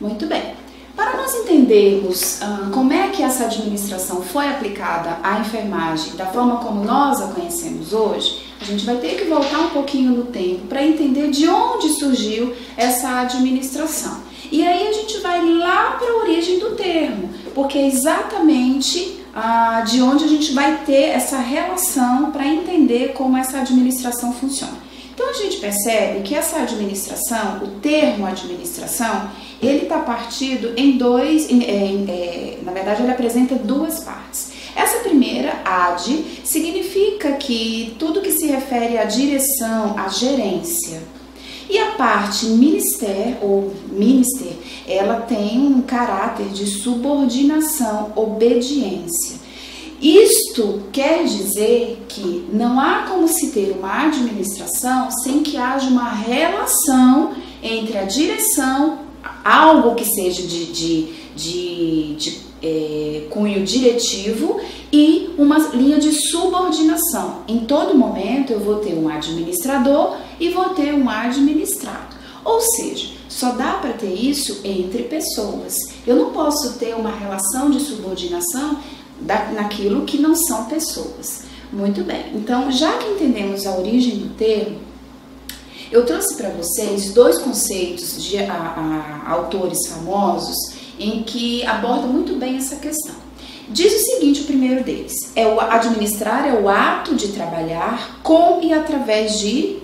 Muito bem. Para nós entendermos hum, como é que essa administração foi aplicada à enfermagem da forma como nós a conhecemos hoje, a gente vai ter que voltar um pouquinho no tempo para entender de onde surgiu essa administração. E aí a gente vai lá para a origem do termo, porque é exatamente ah, de onde a gente vai ter essa relação para entender como essa administração funciona. Então a gente percebe que essa administração, o termo administração, ele está partido em dois, em, em, é, na verdade ele apresenta duas partes. Essa primeira, ad, significa que tudo que se refere à direção, à gerência. E a parte minister ou minister, ela tem um caráter de subordinação, obediência. Isto quer dizer que não há como se ter uma administração sem que haja uma relação entre a direção, algo que seja de, de, de, de é, cunho diretivo e uma linha de subordinação. Em todo momento eu vou ter um administrador e vou ter um administrado. Ou seja, só dá para ter isso entre pessoas. Eu não posso ter uma relação de subordinação naquilo que não são pessoas. Muito bem, então já que entendemos a origem do termo, eu trouxe para vocês dois conceitos de a, a, autores famosos em que abordam muito bem essa questão. Diz o seguinte, o primeiro deles, é o administrar é o ato de trabalhar com e através de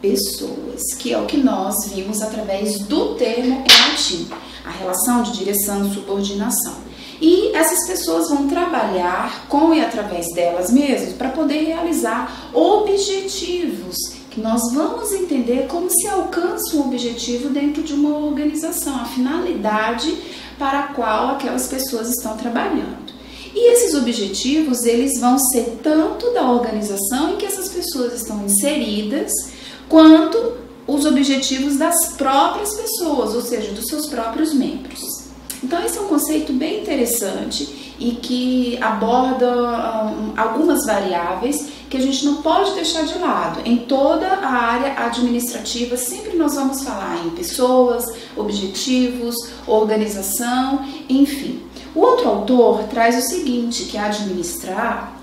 pessoas, que é o que nós vimos através do termo em latim, a relação de direção e subordinação. E essas pessoas vão trabalhar com e através delas mesmas para poder realizar objetivos que nós vamos entender como se alcança um objetivo dentro de uma organização, a finalidade para a qual aquelas pessoas estão trabalhando. E esses objetivos, eles vão ser tanto da organização em que essas pessoas estão inseridas, quanto os objetivos das próprias pessoas, ou seja, dos seus próprios membros. Então, esse é um conceito bem interessante e que aborda um, algumas variáveis que a gente não pode deixar de lado. Em toda a área administrativa, sempre nós vamos falar em pessoas, objetivos, organização, enfim. O outro autor traz o seguinte, que administrar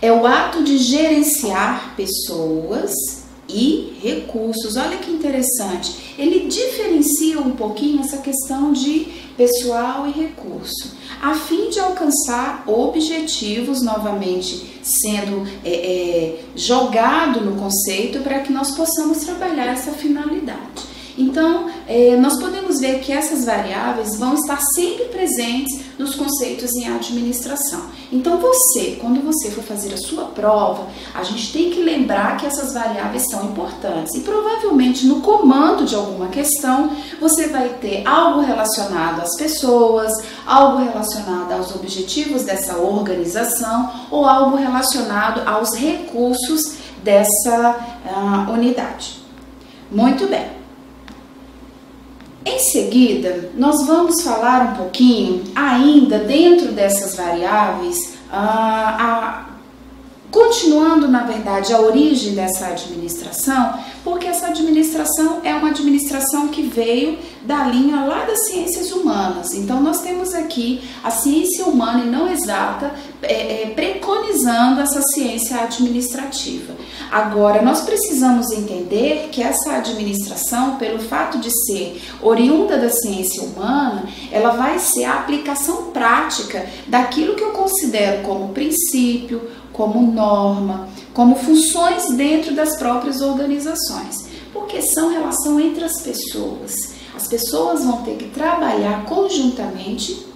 é o ato de gerenciar pessoas e recursos. Olha que interessante. Ele diferencia um pouquinho essa questão de pessoal e recurso, a fim de alcançar objetivos, novamente sendo é, é, jogado no conceito para que nós possamos trabalhar essa finalidade. Então, é, nós podemos ver que essas variáveis vão estar sempre presentes nos conceitos em administração. Então, você, quando você for fazer a sua prova, a gente tem que lembrar que essas variáveis são importantes. E provavelmente no comando de alguma questão, você vai ter algo relacionado às pessoas, algo relacionado aos objetivos dessa organização ou algo relacionado aos recursos dessa uh, unidade. Muito bem. Em seguida, nós vamos falar um pouquinho, ainda dentro dessas variáveis, a, a, continuando, na verdade, a origem dessa administração, porque essa administração é uma administração que veio da linha lá das ciências humanas. Então, nós temos aqui a ciência humana e não exata é, é, preconizando essa ciência administrativa. Agora, nós precisamos entender que essa administração, pelo fato de ser oriunda da ciência humana, ela vai ser a aplicação prática daquilo que eu considero como princípio, como norma, como funções dentro das próprias organizações, porque são relação entre as pessoas. As pessoas vão ter que trabalhar conjuntamente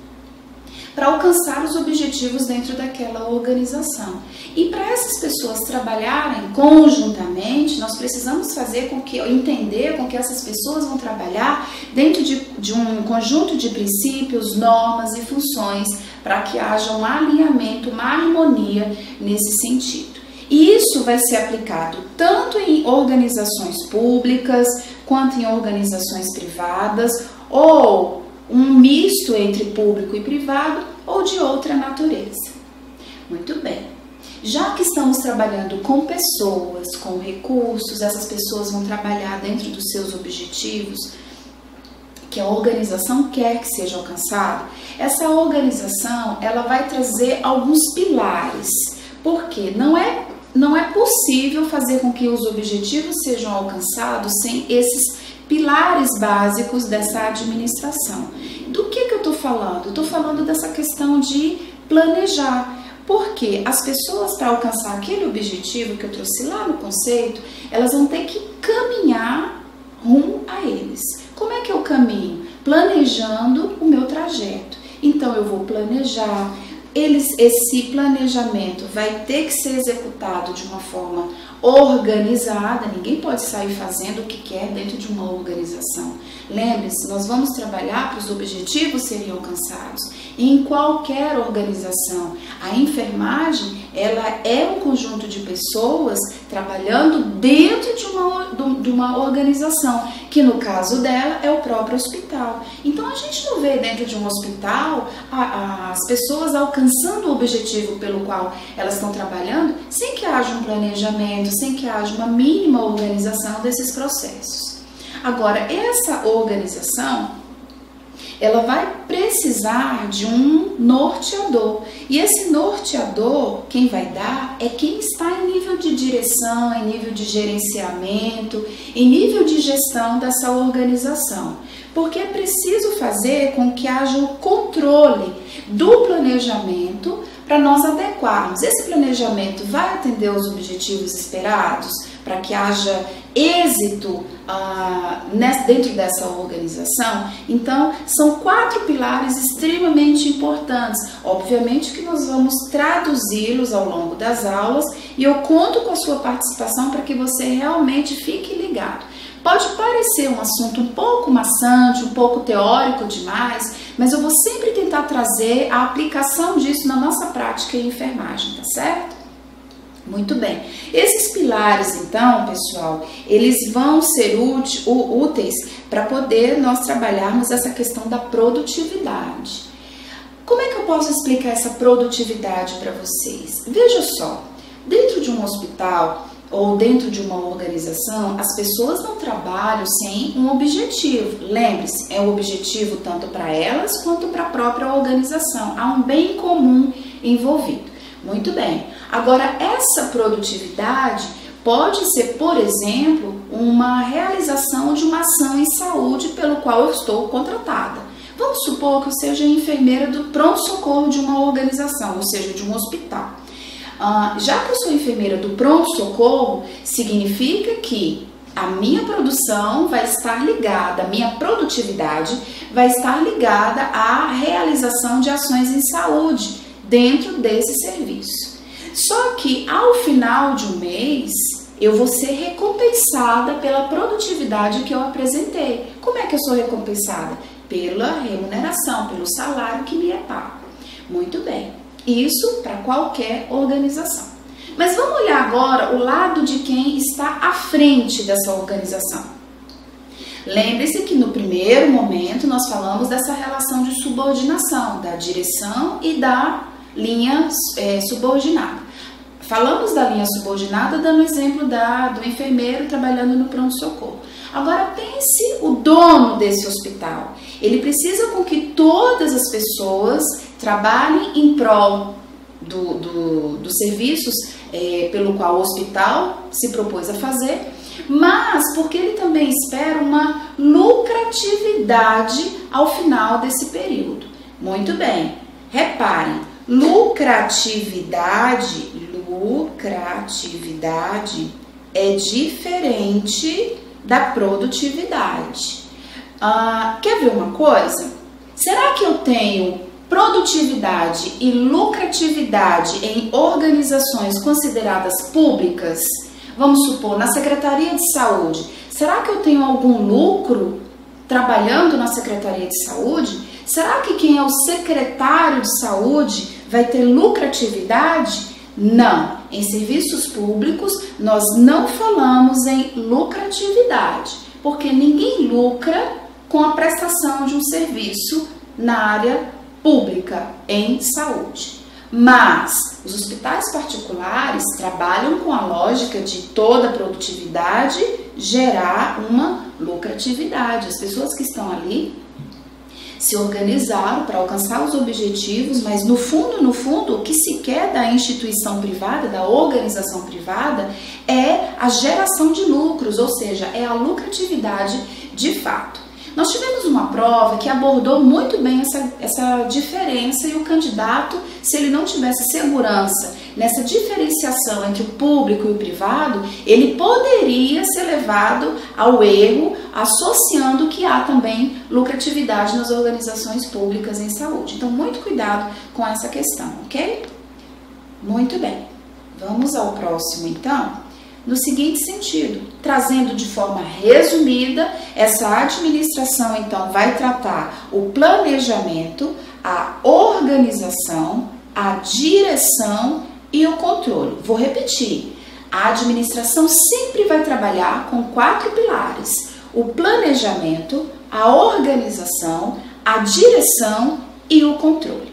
para alcançar os objetivos dentro daquela organização. E para essas pessoas trabalharem conjuntamente, nós precisamos fazer com que entender com que essas pessoas vão trabalhar dentro de, de um conjunto de princípios, normas e funções para que haja um alinhamento, uma harmonia nesse sentido. E isso vai ser aplicado tanto em organizações públicas quanto em organizações privadas ou um misto entre público e privado ou de outra natureza. Muito bem. já que estamos trabalhando com pessoas, com recursos, essas pessoas vão trabalhar dentro dos seus objetivos que a organização quer que seja alcançado, essa organização ela vai trazer alguns pilares, porque não é não é possível fazer com que os objetivos sejam alcançados sem esses pilares básicos dessa administração. Do que, que eu estou falando? Estou falando dessa questão de planejar. Porque as pessoas, para alcançar aquele objetivo que eu trouxe lá no conceito, elas vão ter que caminhar rumo a eles. Como é que eu caminho? Planejando o meu trajeto. Então eu vou planejar, eles, esse planejamento vai ter que ser executado de uma forma organizada, ninguém pode sair fazendo o que quer dentro de uma organização. Lembre-se, nós vamos trabalhar para os objetivos serem alcançados em qualquer organização. A enfermagem, ela é um conjunto de pessoas trabalhando dentro de uma, de uma organização, que no caso dela é o próprio hospital. Então a gente não vê dentro de um hospital a, a, as pessoas alcançando o objetivo pelo qual elas estão trabalhando sem que haja um planejamento, sem que haja uma mínima organização desses processos. Agora, essa organização ela vai precisar de um norteador. E esse norteador, quem vai dar, é quem está em nível de direção, em nível de gerenciamento, em nível de gestão dessa organização. Porque é preciso fazer com que haja o controle do planejamento para nós adequarmos. Esse planejamento vai atender os objetivos esperados para que haja êxito ah, dentro dessa organização? Então, são quatro pilares extremamente importantes. Obviamente que nós vamos traduzi-los ao longo das aulas e eu conto com a sua participação para que você realmente fique ligado. Pode parecer um assunto um pouco maçante, um pouco teórico demais, mas eu vou sempre tentar trazer a aplicação disso na nossa prática em enfermagem, tá certo? Muito bem. Esses pilares, então, pessoal, eles vão ser úteis para poder nós trabalharmos essa questão da produtividade. Como é que eu posso explicar essa produtividade para vocês? Veja só, dentro de um hospital, ou dentro de uma organização, as pessoas não trabalham sem um objetivo. Lembre-se, é um objetivo tanto para elas quanto para a própria organização. Há um bem comum envolvido. Muito bem. Agora, essa produtividade pode ser, por exemplo, uma realização de uma ação em saúde pelo qual eu estou contratada. Vamos supor que eu seja enfermeira do pronto-socorro de uma organização, ou seja, de um hospital. Uh, já que eu sou enfermeira do pronto-socorro, significa que a minha produção vai estar ligada, a minha produtividade vai estar ligada à realização de ações em saúde dentro desse serviço. Só que ao final de um mês, eu vou ser recompensada pela produtividade que eu apresentei. Como é que eu sou recompensada? Pela remuneração, pelo salário que me é pago. Muito bem. Isso para qualquer organização. Mas vamos olhar agora o lado de quem está à frente dessa organização. Lembre-se que no primeiro momento nós falamos dessa relação de subordinação, da direção e da linha é, subordinada. Falamos da linha subordinada dando o exemplo da, do enfermeiro trabalhando no pronto-socorro. Agora pense o dono desse hospital. Ele precisa com que todas as pessoas trabalhem em prol do, do, dos serviços é, pelo qual o hospital se propôs a fazer, mas porque ele também espera uma lucratividade ao final desse período. Muito bem, reparem, lucratividade, lucratividade é diferente da produtividade. Ah, quer ver uma coisa? Será que eu tenho produtividade e lucratividade em organizações consideradas públicas? Vamos supor, na Secretaria de Saúde. Será que eu tenho algum lucro trabalhando na Secretaria de Saúde? Será que quem é o secretário de saúde vai ter lucratividade? Não. Em serviços públicos, nós não falamos em lucratividade, porque ninguém lucra com a prestação de um serviço na área pública em saúde. Mas os hospitais particulares trabalham com a lógica de toda produtividade gerar uma lucratividade. As pessoas que estão ali se organizaram para alcançar os objetivos, mas no fundo, no fundo, o que se quer da instituição privada, da organização privada, é a geração de lucros, ou seja, é a lucratividade de fato. Nós tivemos uma prova que abordou muito bem essa, essa diferença e o candidato, se ele não tivesse segurança nessa diferenciação entre o público e o privado, ele poderia ser levado ao erro, associando que há também lucratividade nas organizações públicas em saúde. Então, muito cuidado com essa questão, ok? Muito bem. Vamos ao próximo, então no seguinte sentido, trazendo de forma resumida, essa administração então vai tratar o planejamento, a organização, a direção e o controle. Vou repetir. A administração sempre vai trabalhar com quatro pilares: o planejamento, a organização, a direção e o controle.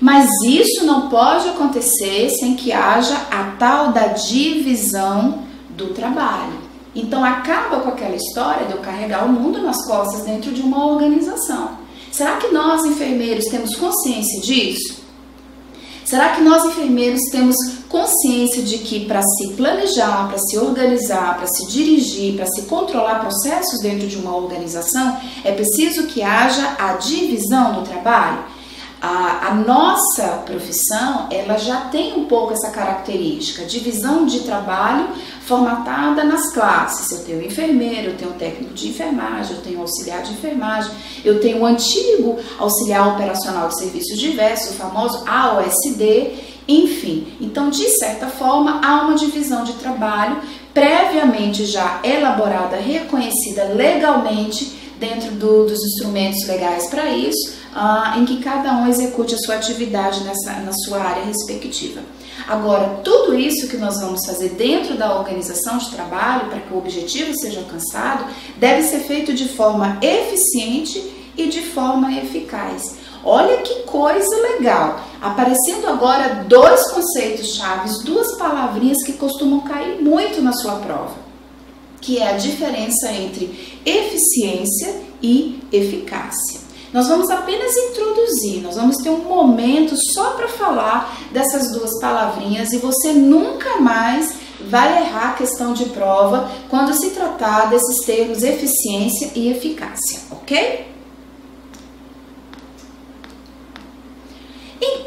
Mas isso não pode acontecer sem que haja a tal da divisão do trabalho. Então acaba com aquela história de eu carregar o mundo nas costas dentro de uma organização. Será que nós enfermeiros temos consciência disso? Será que nós enfermeiros temos consciência de que para se planejar, para se organizar, para se dirigir, para se controlar processos dentro de uma organização, é preciso que haja a divisão do trabalho? A, a, nossa profissão ela já tem um pouco essa característica, divisão de trabalho formatada nas classes. Eu tenho enfermeiro, eu tenho técnico de enfermagem, eu tenho auxiliar de enfermagem, eu tenho o antigo auxiliar operacional de serviços diversos, o famoso AOSD, enfim. Então, de certa forma, há uma divisão de trabalho previamente já elaborada, reconhecida legalmente dentro do, dos instrumentos legais para isso ah, em que cada um execute a sua atividade nessa, na sua área respectiva. Agora, tudo isso que nós vamos fazer dentro da organização de trabalho para que o objetivo seja alcançado deve ser feito de forma eficiente e de forma eficaz. Olha que coisa legal! Aparecendo agora dois conceitos chaves, duas palavrinhas que costumam cair muito na sua prova, que é a diferença entre eficiência e eficácia. Nós vamos apenas introduzir, nós vamos ter um momento só para falar dessas duas palavrinhas e você nunca mais vai errar a questão de prova quando se tratar desses termos eficiência e eficácia, ok?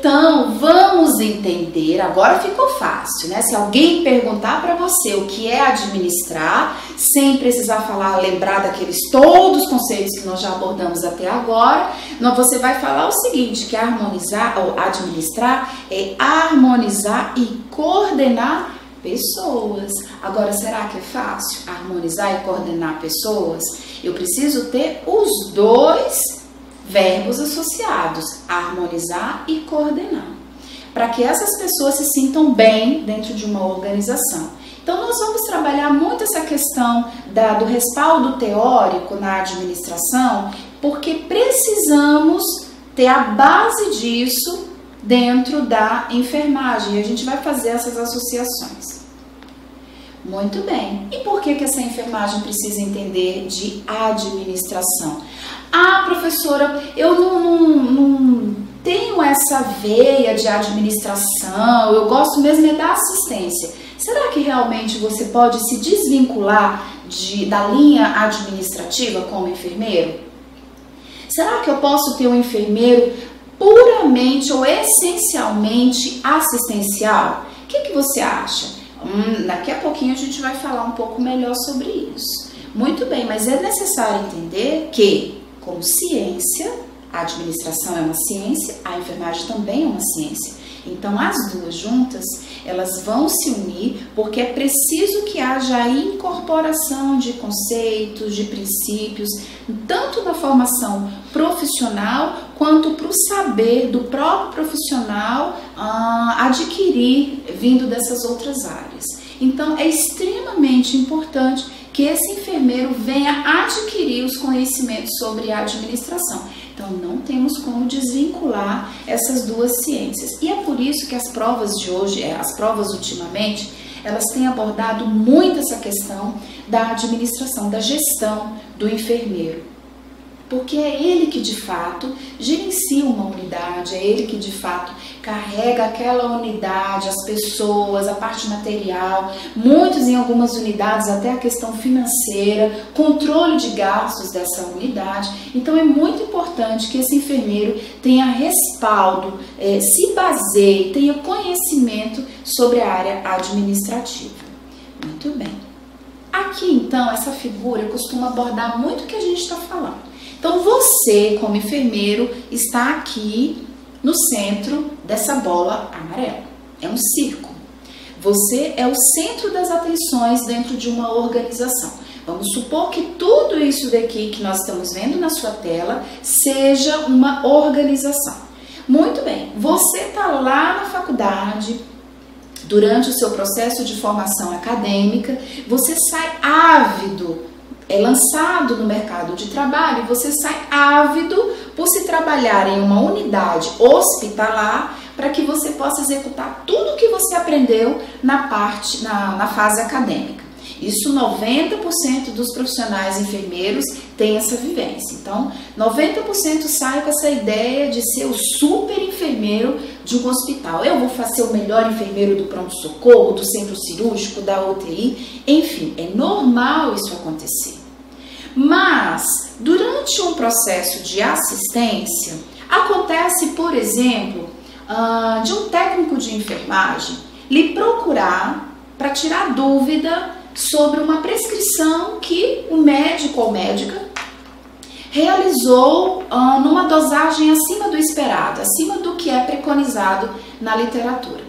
Então, vamos entender, agora ficou fácil, né? Se alguém perguntar para você o que é administrar, sem precisar falar, lembrar daqueles todos os conceitos que nós já abordamos até agora, você vai falar o seguinte, que harmonizar ou administrar é harmonizar e coordenar pessoas. Agora, será que é fácil harmonizar e coordenar pessoas? Eu preciso ter os dois verbos associados, harmonizar e coordenar, para que essas pessoas se sintam bem dentro de uma organização. Então, nós vamos trabalhar muito essa questão da, do respaldo teórico na administração, porque precisamos ter a base disso dentro da enfermagem e a gente vai fazer essas associações. Muito bem. E por que, que essa enfermagem precisa entender de administração? Ah, professora, eu não, não, não tenho essa veia de administração, eu gosto mesmo é da assistência. Será que realmente você pode se desvincular de, da linha administrativa como enfermeiro? Será que eu posso ter um enfermeiro puramente ou essencialmente assistencial? O que, que você acha? Hum, daqui a pouquinho a gente vai falar um pouco melhor sobre isso. Muito bem, mas é necessário entender que como ciência, a administração é uma ciência, a enfermagem também é uma ciência. Então, as duas juntas, elas vão se unir porque é preciso que haja a incorporação de conceitos, de princípios, tanto na formação profissional quanto para o saber do próprio profissional ah, adquirir vindo dessas outras áreas. Então, é extremamente importante que esse enfermeiro venha adquirir os conhecimentos sobre a administração. Então não temos como desvincular essas duas ciências. E é por isso que as provas de hoje, é, as provas ultimamente, elas têm abordado muito essa questão da administração, da gestão do enfermeiro porque é ele que de fato gerencia uma unidade, é ele que de fato carrega aquela unidade, as pessoas, a parte material, muitos em algumas unidades até a questão financeira, controle de gastos dessa unidade. Então é muito importante que esse enfermeiro tenha respaldo, é, se baseie, tenha conhecimento sobre a área administrativa. Muito bem. Aqui então essa figura costuma abordar muito o que a gente está falando. Então você, como enfermeiro, está aqui no centro dessa bola amarela. É um círculo. Você é o centro das atenções dentro de uma organização. Vamos supor que tudo isso daqui que nós estamos vendo na sua tela seja uma organização. Muito bem, você está lá na faculdade, durante o seu processo de formação acadêmica, você sai ávido é lançado no mercado de trabalho, você sai ávido por se trabalhar em uma unidade hospitalar para que você possa executar tudo o que você aprendeu na parte na, na fase acadêmica. Isso 90% dos profissionais enfermeiros têm essa vivência. Então, 90% sai com essa ideia de ser o super enfermeiro de um hospital. Eu vou fazer o melhor enfermeiro do pronto-socorro, do centro cirúrgico, da UTI. Enfim, é normal isso acontecer. Mas, durante um processo de assistência, acontece, por exemplo, ah, de um técnico de enfermagem lhe procurar para tirar dúvida sobre uma prescrição que o médico ou médica realizou uh, numa dosagem acima do esperado, acima do que é preconizado na literatura.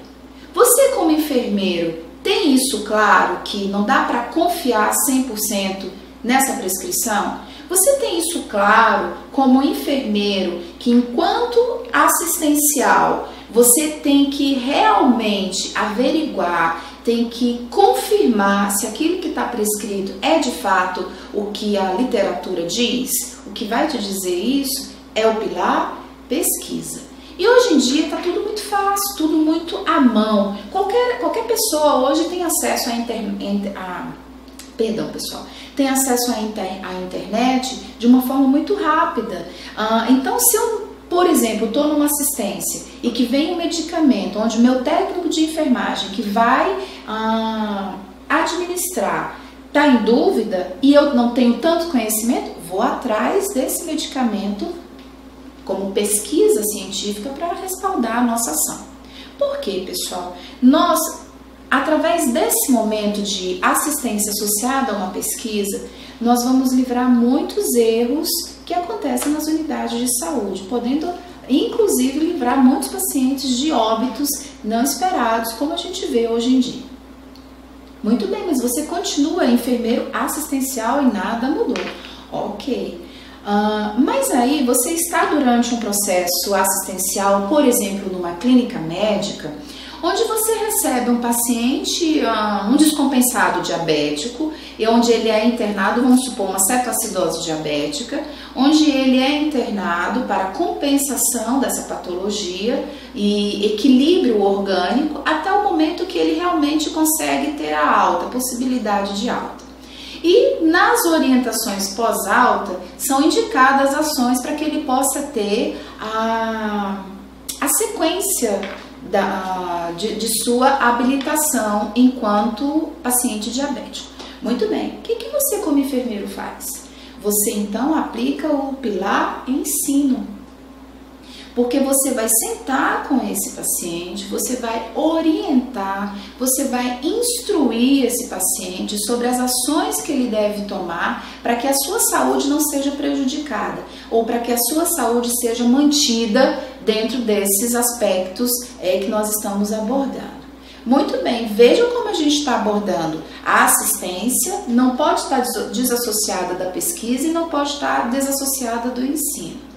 Você, como enfermeiro, tem isso claro que não dá para confiar 100% nessa prescrição? Você tem isso claro como enfermeiro que enquanto assistencial você tem que realmente averiguar, tem que confirmar se aquilo que está prescrito é de fato o que a literatura diz. O que vai te dizer isso é o pilar pesquisa. E hoje em dia está tudo muito fácil, tudo muito à mão. Qualquer, qualquer pessoa hoje tem acesso à internet. Perdão, pessoal tem acesso à, inter, internet de uma forma muito rápida. Ah, então, se eu, por exemplo, estou numa assistência e que vem um medicamento, onde meu técnico de enfermagem que vai ah, administrar está em dúvida e eu não tenho tanto conhecimento, vou atrás desse medicamento como pesquisa científica para respaldar a nossa ação. Por quê, pessoal? Nós Através desse momento de assistência associada a uma pesquisa, nós vamos livrar muitos erros que acontecem nas unidades de saúde, podendo inclusive livrar muitos pacientes de óbitos não esperados, como a gente vê hoje em dia. Muito bem, mas você continua enfermeiro assistencial e nada mudou. Ok. Uh, mas aí você está durante um processo assistencial, por exemplo, numa clínica médica, onde você recebe um paciente, ah, um descompensado diabético, e onde ele é internado, vamos supor, uma cetoacidose diabética, onde ele é internado para compensação dessa patologia e equilíbrio orgânico até o momento que ele realmente consegue ter a alta, possibilidade de alta. E nas orientações pós-alta são indicadas ações para que ele possa ter a, a sequência da, de, de, sua habilitação enquanto paciente diabético. Muito bem, o que, que você como enfermeiro faz? Você então aplica o pilar ensino porque você vai sentar com esse paciente, você vai orientar, você vai instruir esse paciente sobre as ações que ele deve tomar para que a sua saúde não seja prejudicada ou para que a sua saúde seja mantida dentro desses aspectos é, que nós estamos abordando. Muito bem, vejam como a gente está abordando. A assistência não pode estar desassociada da pesquisa e não pode estar desassociada do ensino.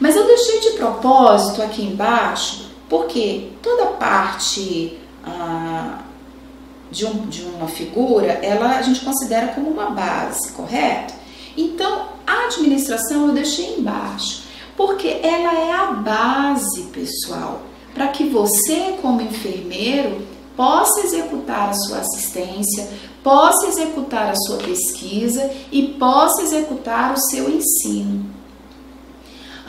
Mas eu deixei de propósito aqui embaixo, porque toda parte ah, de, um, de uma figura, ela a gente considera como uma base, correto? Então, a administração eu deixei embaixo. Porque ela é a base, pessoal, para que você, como enfermeiro, possa executar a sua assistência, possa executar a sua pesquisa e possa executar o seu ensino.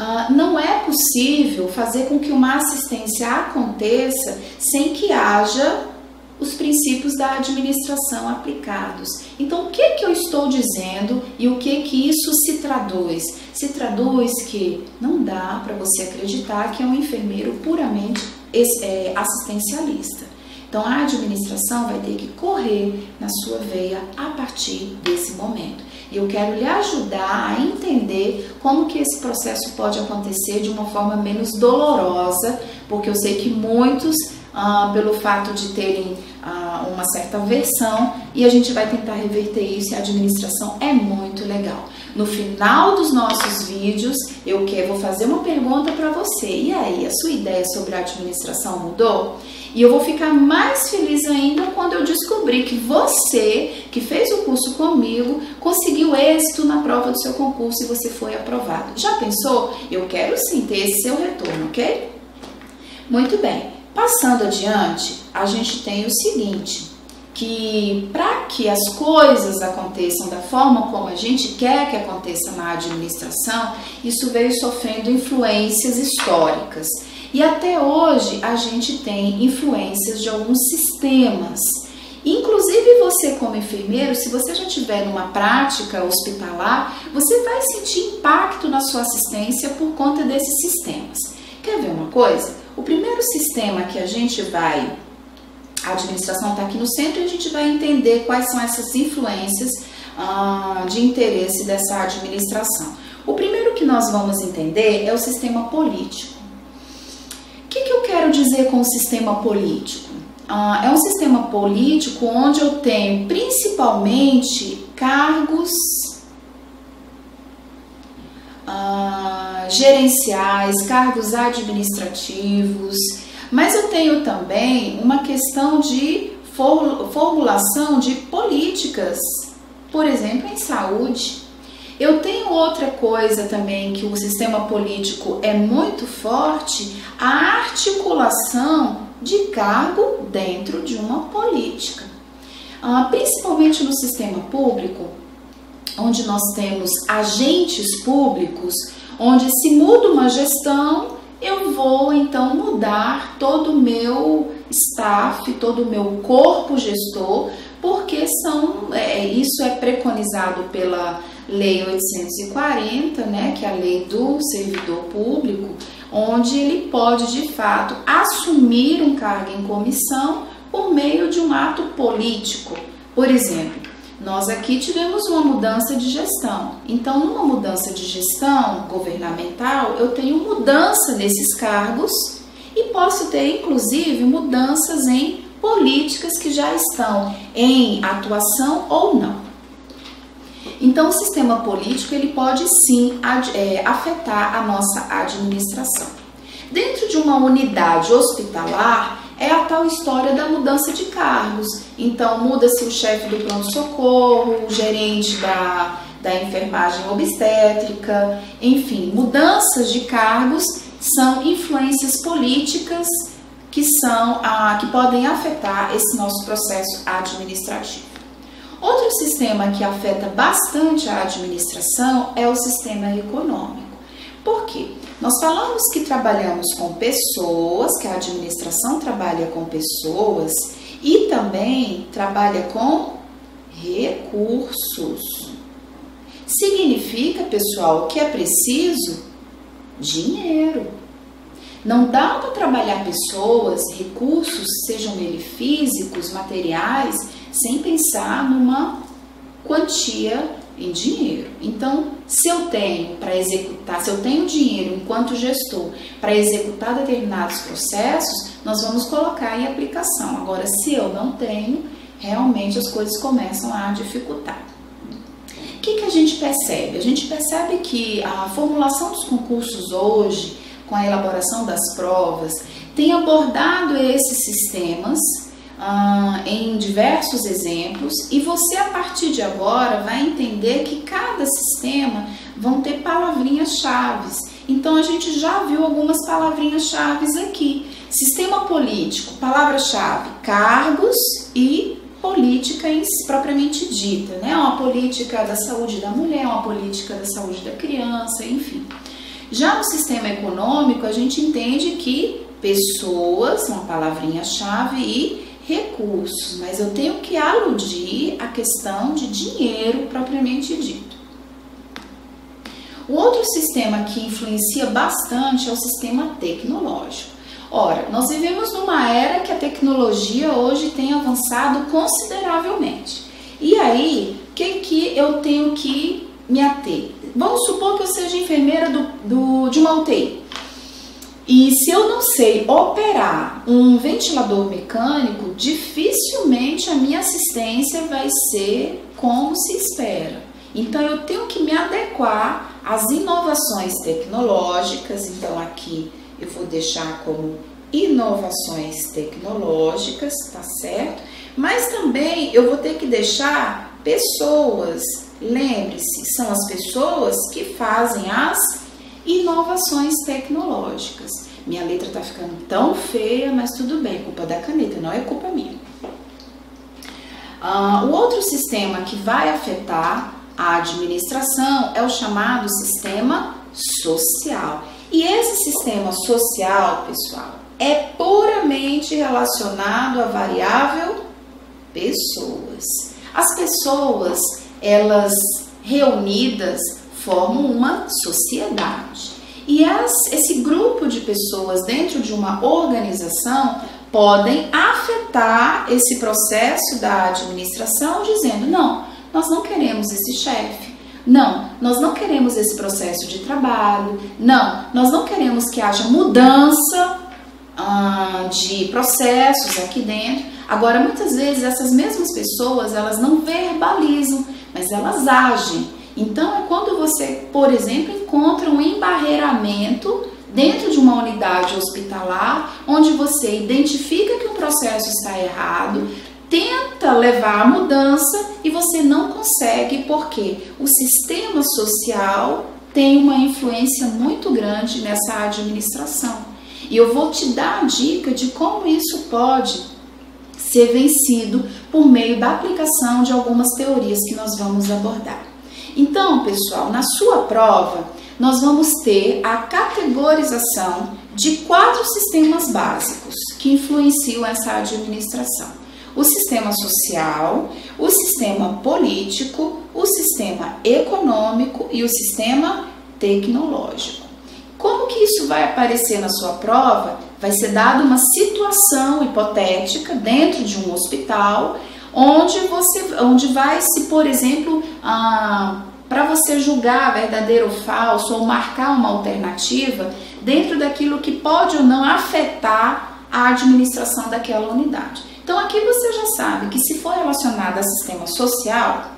Uh, não é possível fazer com que uma assistência aconteça sem que haja os princípios da administração aplicados. Então, o que que eu estou dizendo e o que que isso se traduz? Se traduz que não dá para você acreditar que é um enfermeiro puramente é, assistencialista. Então, a administração vai ter que correr na sua veia a partir desse momento. E eu quero lhe ajudar a entender como que esse processo pode acontecer de uma forma menos dolorosa, porque eu sei que muitos, ah, pelo fato de terem ah, uma certa versão, e a gente vai tentar reverter isso, e a administração é muito legal. No final dos nossos vídeos, eu quero, vou fazer uma pergunta para você. E aí, a sua ideia sobre a administração mudou? E eu vou ficar mais feliz ainda quando eu descobrir que você, que fez o curso comigo, conseguiu êxito na prova do seu concurso e você foi aprovado. Já pensou? Eu quero sim ter esse seu retorno, ok? Muito bem. Passando adiante, a gente tem o seguinte, que para que as coisas aconteçam da forma como a gente quer que aconteça na administração, isso veio sofrendo influências históricas. E até hoje a gente tem influências de alguns sistemas. Inclusive você como enfermeiro, se você já tiver numa prática hospitalar, você vai sentir impacto na sua assistência por conta desses sistemas. Quer ver uma coisa? O primeiro sistema que a gente vai a administração está aqui no centro e a gente vai entender quais são essas influências ah, de interesse dessa administração. O primeiro que nós vamos entender é o sistema político que, que eu quero dizer com o sistema político? Ah, é um sistema político onde eu tenho principalmente cargos ah, gerenciais, cargos administrativos, mas eu tenho também uma questão de formulação de políticas, por exemplo, em saúde. Eu tenho outra coisa também que o sistema político é muito forte, a articulação de cargo dentro de uma política. Ah, principalmente no sistema público, onde nós temos agentes públicos, onde se muda uma gestão, eu vou então mudar todo o meu staff, todo o meu corpo gestor, porque são, é, isso é preconizado pela Lei 840, né, que é a lei do servidor público, onde ele pode de fato assumir um cargo em comissão por meio de um ato político. Por exemplo, nós aqui tivemos uma mudança de gestão. Então, numa mudança de gestão governamental, eu tenho mudança nesses cargos e posso ter inclusive mudanças em políticas que já estão em atuação ou não. Então, o sistema político ele pode sim é, afetar a nossa administração. Dentro de uma unidade hospitalar, é a tal história da mudança de cargos. Então, muda-se o chefe do pronto-socorro, o gerente da, da enfermagem obstétrica, enfim, mudanças de cargos são influências políticas que são a, que podem afetar esse nosso processo administrativo. Outro sistema que afeta bastante a administração é o sistema econômico. Por quê? Nós falamos que trabalhamos com pessoas, que a administração trabalha com pessoas e também trabalha com recursos. Significa, pessoal, que é preciso dinheiro. Não dá para trabalhar pessoas, recursos, sejam eles físicos, materiais, sem pensar numa quantia em dinheiro. Então, se eu tenho para executar, se eu tenho dinheiro enquanto gestor para executar determinados processos, nós vamos colocar em aplicação. Agora, se eu não tenho, realmente as coisas começam a dificultar. O que, que a gente percebe? A gente percebe que a formulação dos concursos hoje, com a elaboração das provas, tem abordado esses sistemas ah, em diversos exemplos e você a partir de agora vai entender que cada sistema vão ter palavrinhas chaves. Então a gente já viu algumas palavrinhas-chave aqui. Sistema político, palavra-chave, cargos e política em propriamente dita, né? Uma política da saúde da mulher, uma política da saúde da criança, enfim. Já no sistema econômico, a gente entende que pessoas, uma palavrinha-chave, e recursos, mas eu tenho que aludir a questão de dinheiro propriamente dito. O outro sistema que influencia bastante é o sistema tecnológico. Ora, nós vivemos numa era que a tecnologia hoje tem avançado consideravelmente. E aí, o que, que eu tenho que me ater? Vamos supor que eu seja enfermeira do, do, de uma UTI. E se eu não sei operar um ventilador mecânico, dificilmente a minha assistência vai ser como se espera. Então eu tenho que me adequar às inovações tecnológicas. Então aqui eu vou deixar como inovações tecnológicas, tá certo? Mas também eu vou ter que deixar pessoas. Lembre-se, são as pessoas que fazem as inovações tecnológicas. Minha letra tá ficando tão feia, mas tudo bem, culpa da caneta, não é culpa minha. Uh, o outro sistema que vai afetar a administração é o chamado sistema social. E esse sistema social, pessoal, é puramente relacionado à variável pessoas. As pessoas, elas reunidas formam uma sociedade. E as, esse grupo de pessoas dentro de uma organização podem afetar esse processo da administração, dizendo: não, nós não queremos esse chefe, não, nós não queremos esse processo de trabalho. Não, nós não queremos que haja mudança ah, de processos aqui dentro. Agora, muitas vezes essas mesmas pessoas elas não verbalizam, mas elas agem. Então, é quando você, por exemplo, encontra um embarreiramento dentro de uma unidade hospitalar, onde você identifica que o processo está errado, tenta levar a mudança e você não consegue porque o sistema social tem uma influência muito grande nessa administração. E eu vou te dar a dica de como isso pode ser vencido por meio da aplicação de algumas teorias que nós vamos abordar. Então, pessoal, na sua prova, nós vamos ter a categorização de quatro sistemas básicos que influenciam essa administração o sistema social, o sistema político, o sistema econômico e o sistema tecnológico. Como que isso vai aparecer na sua prova? Vai ser dada uma situação hipotética dentro de um hospital, onde você, onde vai se, por exemplo, ah, para você julgar verdadeiro ou falso ou marcar uma alternativa dentro daquilo que pode ou não afetar a administração daquela unidade. Então aqui você já sabe que se for relacionado a sistema social,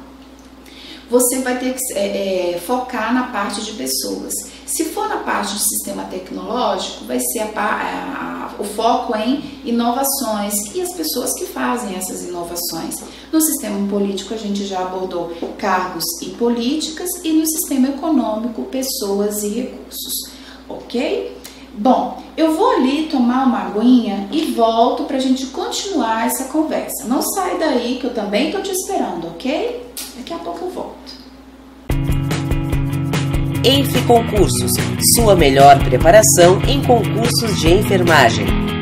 você vai ter que é, é, focar na parte de pessoas. Se for na parte de sistema tecnológico, vai ser a, a, o foco em inovações e as pessoas que fazem essas inovações. No sistema político, a gente já abordou cargos e políticas, e no sistema econômico, pessoas e recursos. Ok? Bom, eu vou ali tomar uma aguinha e volto para a gente continuar essa conversa. Não sai daí que eu também estou te esperando, ok? Daqui a pouco eu volto. Enfe Concursos, sua melhor preparação em concursos de enfermagem.